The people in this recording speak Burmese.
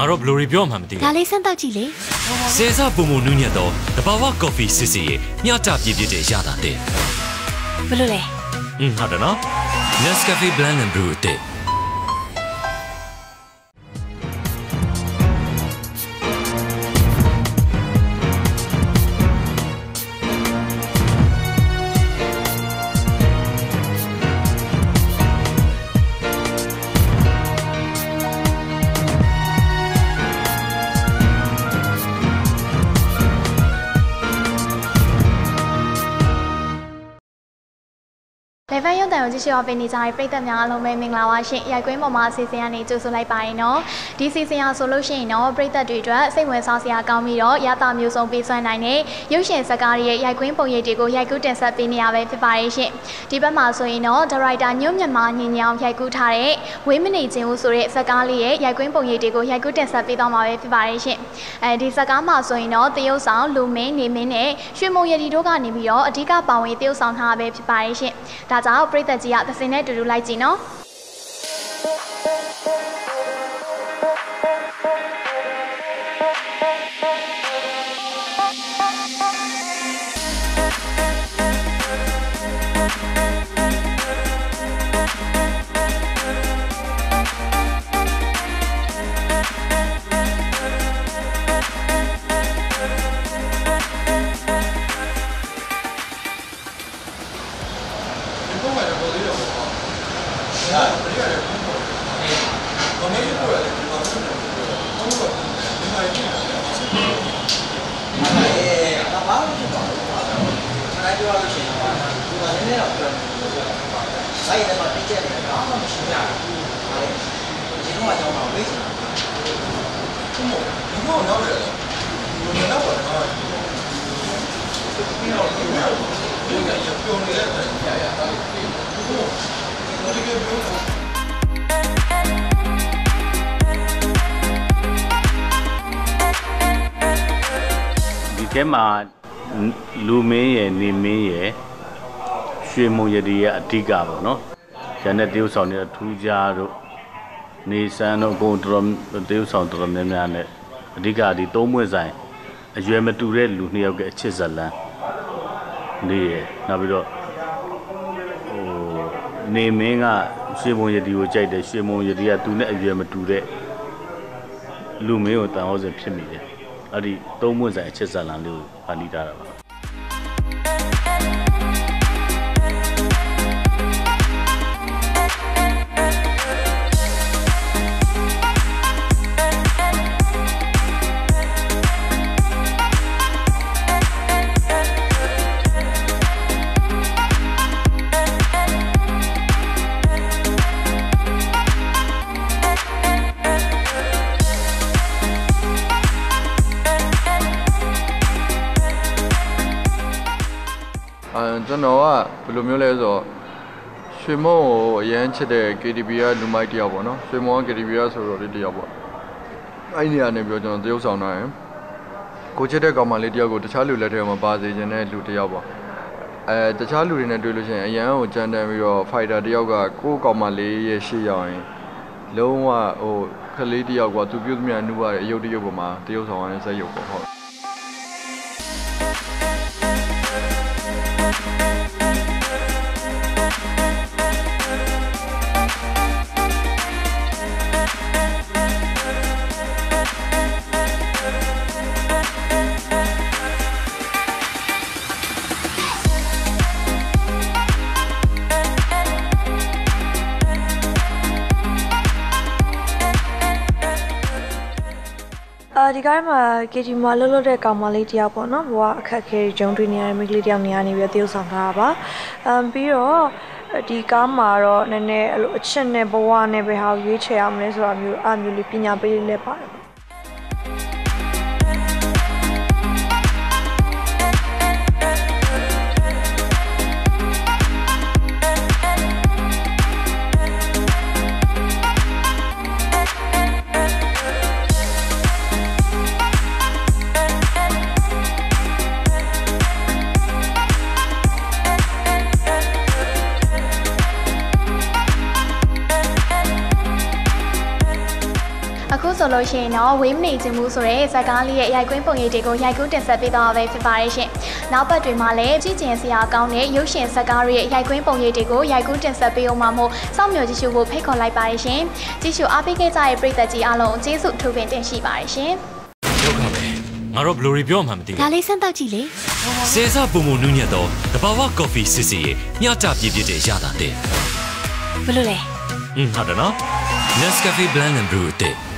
ငါတော့ဘလိုတွေပြောမှမသိဒါဘူးလေးစမ်းတော့ကြည့်လေစေစားပုံပုံနူးညံ့တော့တဘာဝကော်ဖီစစ်စီရဲ့မျှတပြည့်ပြည့်တဲ့ရတာတဲ့ဘယ်လိုလဲอืมဟုတ်တယ်နော် Nescafe Blend and Brew တဲ့ လေဗန်ရုံတန်ကိုကြည့်ရှုအောင်ပေးနေကြတဲ့ပရိသတ်များအားလုံးပဲမင်္ဂလာပါရှင်။ရိုက်ကွင်းပေါ်မှာအစီအစဉ်ကနေကြိုဆိုလိုက်ပါရင်တော့ဒီစီစဉ်အောင်ဆိုလို့ရှိရင်တော့ပရိသတ်တွေအတွက်စိတ်ဝင်စားစရာကောင်းပြီးတော့ရတာမျိုးစုံပေးစွမ်းနိုင်တဲ့ရုပ်ရှင်ဇာတ်ကားတွေရဲ့ရိုက်ကွင်းပုံရိပ်တွေကိုရိုက်ကူးတင်ဆက်ပေးနေရပဲဖြစ်ပါတယ်ရှင်။ဒီဘက်မှာဆိုရင်တော့ဒါရိုက်တာညွန့်မြန်မာညင်ညောင်ရိုက်ကူးထားတဲ့ဝေးမနေခြင်းဦးဆိုတဲ့ဇာတ်ကားလေးရဲ့ရိုက်ကွင်းပုံရိပ်တွေကိုရိုက်ကူးတင်ဆက်ပေးသွားမှာပဲဖြစ်ပါတယ်ရှင်။အဲဒီဇာတ်ကားမှာဆိုရင်တော့တရုတ်ဆောင်လူမင်းနေမင်းနဲ့ရွှေမုံရည်ဒီတို့ကနေပြီးတော့အဓိကပါဝင်တရုတ်ဆောင်ထားတာပဲဖြစ်ပါတယ်ရှင်။ဒါကြောင့်ပရိသတ်ကြီးကသစင်နဲ့တူတူလိုက်ကြည့်နော်။ အဲပြောရလို့ရှိရင်ဒီမှာနည်းနည်းတော့ပြောလို့။ဆိုင်ထဲမှာတိကျတယ်ဘာမှမရှိဘူး။ဟာလေ။ဒီတော့အကြောင်းတော့မေးချင်တာ။ဒီမို့ဒီမို့တော့လည်းဒီလိုတော့တော့ဒီတော့ဒီတော့ဒီကရ ပြုံးနေတဲ့ဆရာရတာဒီမို့ဒီကပြုံးဒီထဲမှာလူမင်းရယ်နေမင်းရယ်ရွှေမုံရည်ရဲ့အဓိကပေါ့နော်။ရန်တဲ့တရုတ်ဆောင်တွေထူးခြားတို့နေဆန်းတို့ကိုတော်တော်တရုတ်ဆောင်တော်တော်များများနဲ့အဓိကဒီသုံးမွေ့ဆိုင်အရွယ်မတူတဲ့လူနှစ်ယောက်ရဲ့အချစ်ဇလန်းနေရယ်နောက်ပြီးတော့ဟိုနေမင်းကရွှေမုံရည်ကိုကြိုက်တယ်ရွှေမုံရည်ကသူနဲ့အရွယ်မတူတဲ့လူမင်းကိုတန်ဟောစဉ်ဖြစ်မိတယ်။ အဲ့ဒီသုံးမွေ့ဆိုင်အချက်ဇာလန်လေးကိုဖန်တီးထားတာပါ အဲကျွန်တော်ကဘယ်လိုမျိုးလဲဆိုတော့ရွှေမုံကိုအရန်ချစ်တဲ့ KTV ကလူမိုက်တယောက်ပေါ့နော်ရွှေမုံက KTV ကဆိုတော့လေးတယောက်ပေါ့အဲ့ဒီနေရာနေပြီးတော့ကျွန်တော်တရုပ်ဆောင်တာရယ်ကိုချစ်တဲ့ကောင်မလေးတယောက်ကိုတခြားလူလက်ထဲမှာပါစေခြင်းတဲ့လူတယောက်ပေါ့အဲတခြားလူတွေနဲ့တွေ့လို့ရှိရင်အရန်ကိုကြမ်းတမ်းပြီးတော့ fighter တယောက်ကကိုယ့်ကောင်မလေးရဲ့ရှေ့ရောက်ရင်လုံးဝဟိုခလေးတယောက်ကသူပြုတ်သမျှနှူးရတဲ့အယုတ်တရုပ်ပေါ်မှာတရုပ်ဆောင်ရတဲ့ဇက်ရုပ်ပေါ့ဟုတ် အာဒီကားမှာ KG မှာလှုပ်လှုပ်တဲ့ကောင်မလေးတယောက်ပေါ့နော်ဘဝအခက်အခဲဂျုံတွေ့နေရတဲ့မိန်းကလေးတယောက်နေရာနေပြီးတော့တရုပ်ဆောင်ထားတာပါအမ်ပြီးတော့ဒီကားမှာတော့နည်းနည်းအဲ့လိုအချစ်နဲ့ဘဝနဲ့ပဲဟာကိုရွေးချယ်အောင်လဲဆိုတာမျိုးအမျိုးလေးပညာပေးလေးလည်းပါတယ် အအခုဆိုလို့ရှိရင်တော့ဝေးမနေခြင်းမှုဆိုတဲ့ဇာတ်ကားလေးရဲ့ရိုက်ကွင်းပုံရိပ်တွေကိုရိုက်ကူးတင်ဆက်ပေးသွားမှာပဲဖြစ်ပါတယ်ရှင်။နောက်ပတ်တွေမှာလည်းကြည့်ကျင်စရာကောင်းတဲ့ရုပ်ရှင်ဇာတ်ကားတွေရဲ့ရိုက်ကွင်းပုံရိပ်တွေကိုရိုက်ကူးတင်ဆက်ပေးအောင်မှာမို့စောင့်မျှော်ကြည့်ရှုဖို့ဖိတ်ခေါ်လိုက်ပါတယ်ရှင်။ကြည့်ရှုအားပေးခဲ့ကြတဲ့ပရိသတ်ကြီးအားလုံးကျေးဇူးထူးပင်တင်ရှိပါတယ်ရှင်။ဒုက္ခပဲငါတို့ဘယ်လိုတွေပြောမှမသိဒါဘူးလေးစမ်းတောက်ကြည့်လေဆယ်ဆပုံမနူးညံ့တော့တဘာဝကော်ဖီစစ်စီရဲ့ညတာပြည့်ပြည့်တဲ့ရတာတဲ့ဘယ်လိုလဲอืมဟုတ်တယ်နော် Nescafe Blend and Brew တဲ့